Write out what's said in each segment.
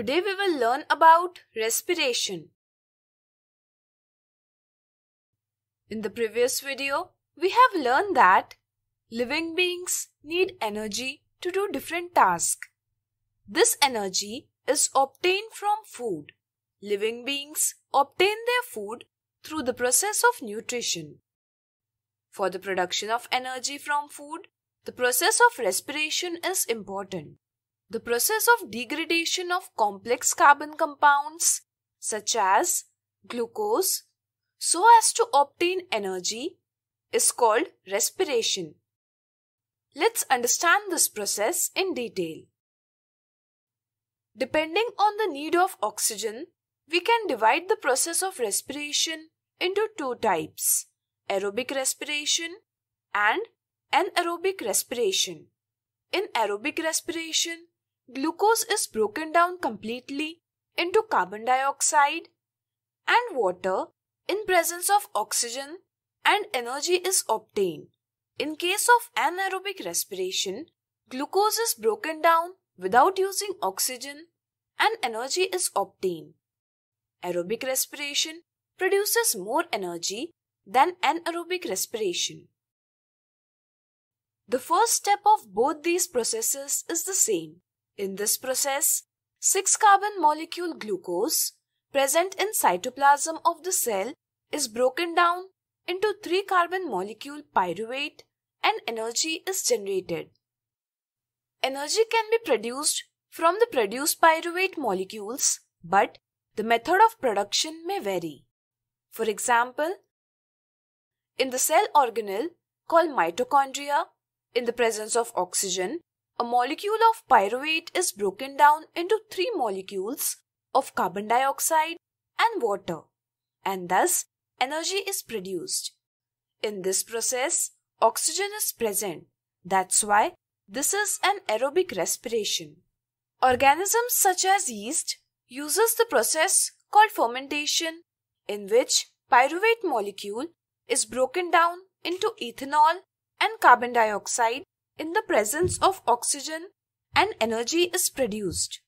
Today we will learn about respiration. In the previous video, we have learned that living beings need energy to do different tasks. This energy is obtained from food. Living beings obtain their food through the process of nutrition. For the production of energy from food, the process of respiration is important. The process of degradation of complex carbon compounds such as glucose so as to obtain energy is called respiration. Let's understand this process in detail. Depending on the need of oxygen, we can divide the process of respiration into two types aerobic respiration and anaerobic respiration. In aerobic respiration, glucose is broken down completely into carbon dioxide and water in presence of oxygen and energy is obtained. In case of anaerobic respiration, glucose is broken down without using oxygen and energy is obtained. Aerobic respiration produces more energy than anaerobic respiration. The first step of both these processes is the same. In this process, 6 carbon molecule glucose present in cytoplasm of the cell is broken down into 3 carbon molecule pyruvate and energy is generated. Energy can be produced from the produced pyruvate molecules, but the method of production may vary. For example, in the cell organelle called mitochondria, in the presence of oxygen, a molecule of pyruvate is broken down into three molecules of carbon dioxide and water, and thus energy is produced. In this process, oxygen is present. That's why this is an aerobic respiration. Organisms such as yeast uses the process called fermentation in which pyruvate molecule is broken down into ethanol and carbon dioxide in the presence of oxygen and energy is produced.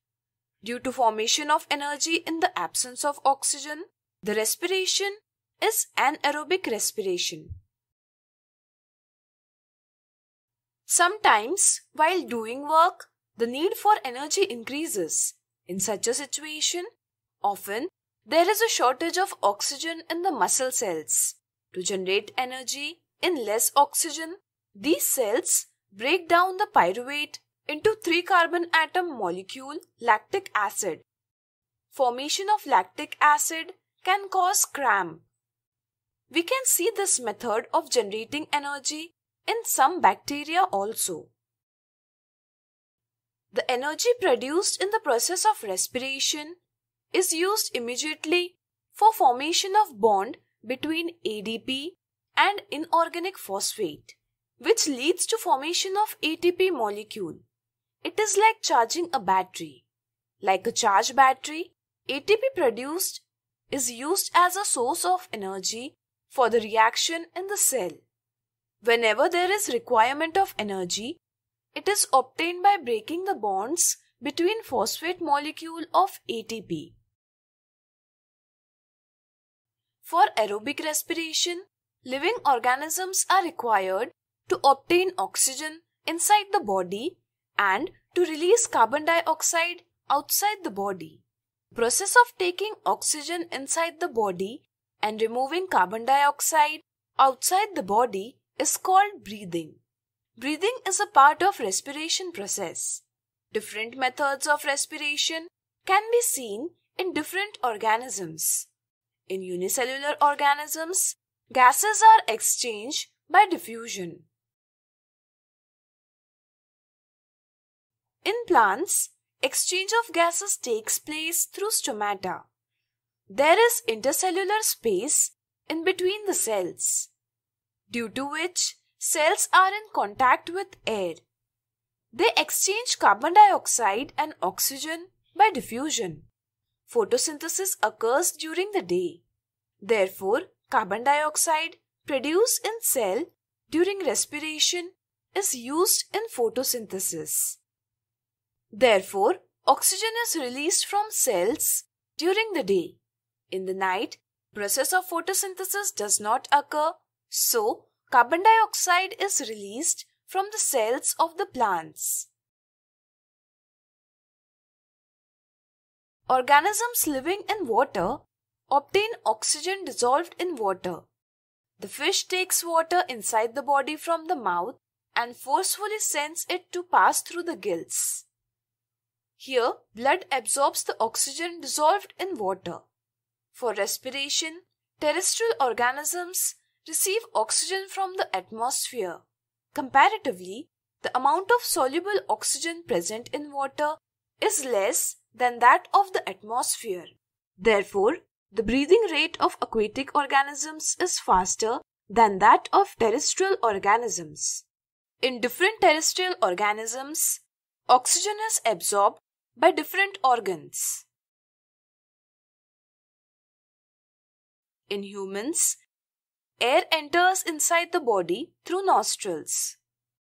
Due to formation of energy in the absence of oxygen, the respiration is anaerobic respiration. Sometimes, while doing work, the need for energy increases. In such a situation, often there is a shortage of oxygen in the muscle cells. To generate energy in less oxygen, these cells break down the pyruvate into 3 carbon atom molecule lactic acid. Formation of lactic acid can cause cramp. We can see this method of generating energy in some bacteria also. The energy produced in the process of respiration is used immediately for formation of bond between ADP and inorganic phosphate, which leads to formation of ATP molecule. It is like charging a battery. Like a charged battery, ATP produced is used as a source of energy for the reaction in the cell. Whenever there is requirement of energy, it is obtained by breaking the bonds between phosphate molecule of ATP. For aerobic respiration, living organisms are required to obtain oxygen inside the body and to release carbon dioxide outside the body. Process of taking oxygen inside the body and removing carbon dioxide outside the body is called breathing. Breathing is a part of respiration process. Different methods of respiration can be seen in different organisms. In unicellular organisms, gases are exchanged by diffusion. In plants, exchange of gases takes place through stomata. There is intercellular space in between the cells, due to which cells are in contact with air. They exchange carbon dioxide and oxygen by diffusion. Photosynthesis occurs during the day. Therefore, carbon dioxide produced in cell during respiration is used in photosynthesis. Therefore, oxygen is released from cells during the day. In the night, process of photosynthesis does not occur, so carbon dioxide is released from the cells of the plants. Organisms living in water obtain oxygen dissolved in water. The fish takes water inside the body from the mouth and forcefully sends it to pass through the gills. Here, blood absorbs the oxygen dissolved in water. For respiration, terrestrial organisms receive oxygen from the atmosphere. Comparatively, the amount of soluble oxygen present in water is less than that of the atmosphere. Therefore, the breathing rate of aquatic organisms is faster than that of terrestrial organisms. In different terrestrial organisms, oxygen is absorbed by different organs. In humans, air enters inside the body through nostrils.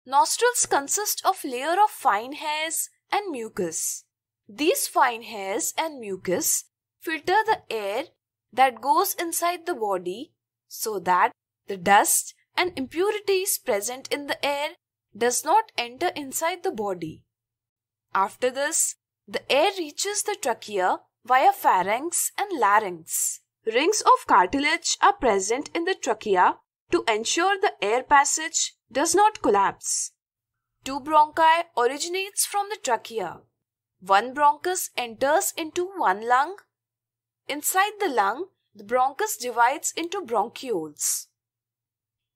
Nostrils consist of layer of fine hairs and mucus. These fine hairs and mucus filter the air that goes inside the body so that the dust and impurities present in the air does not enter inside the body. After this, the air reaches the trachea via pharynx and larynx. Rings of cartilage are present in the trachea to ensure the air passage does not collapse. Two bronchi originates from the trachea. One bronchus enters into one lung. Inside the lung, the bronchus divides into bronchioles.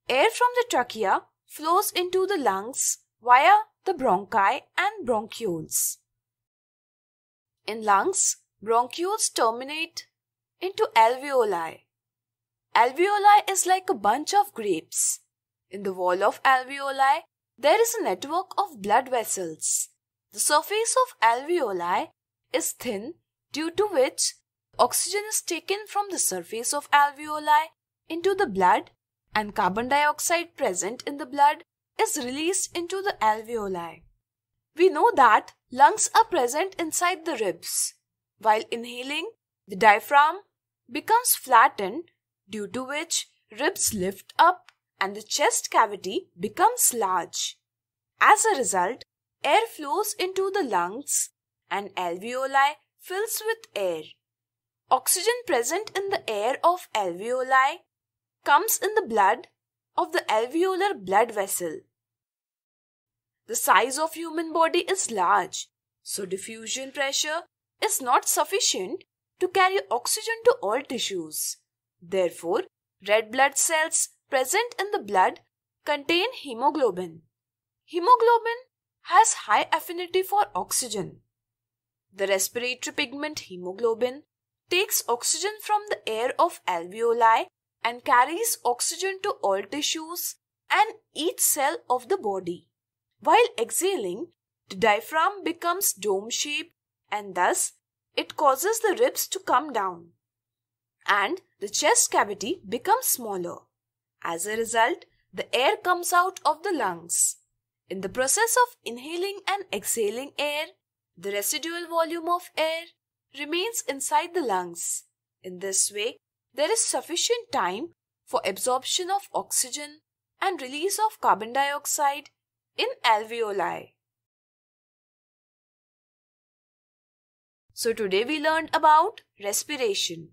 Air from the trachea flows into the lungs via the bronchi and bronchioles. In lungs, bronchioles terminate into alveoli. Alveoli is like a bunch of grapes. In the wall of alveoli, there is a network of blood vessels. The surface of alveoli is thin due to which oxygen is taken from the surface of alveoli into the blood and carbon dioxide present in the blood is released into the alveoli. We know that lungs are present inside the ribs. While inhaling, the diaphragm becomes flattened due to which ribs lift up and the chest cavity becomes large. As a result, air flows into the lungs and alveoli fills with air. Oxygen present in the air of alveoli comes in the blood of the alveolar blood vessel. The size of human body is large, so diffusion pressure is not sufficient to carry oxygen to all tissues. Therefore, red blood cells present in the blood contain hemoglobin. Hemoglobin has high affinity for oxygen. The respiratory pigment hemoglobin takes oxygen from the air of alveoli and carries oxygen to all tissues and each cell of the body. While exhaling, the diaphragm becomes dome shaped and thus it causes the ribs to come down and the chest cavity becomes smaller. As a result, the air comes out of the lungs. In the process of inhaling and exhaling air, the residual volume of air remains inside the lungs. In this way, there is sufficient time for absorption of oxygen and release of carbon dioxide in alveoli. So today we learned about respiration.